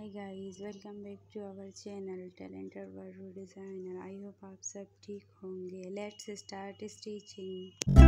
Hi guys welcome back to our channel talented world designer I hope आप सब ठीक होंगे. Let's start stitching